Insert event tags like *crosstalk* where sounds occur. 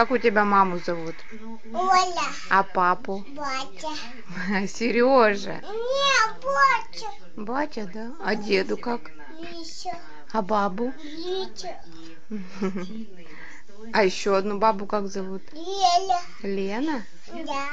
Как у тебя маму зовут? Оля, А папу? батя. *laughs* Сережа. Не, батя. Батя, да? А деду как? Миша, А бабу? Витя, *laughs* А еще одну бабу как зовут? Лена. Лена? Да.